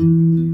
Mm-hmm.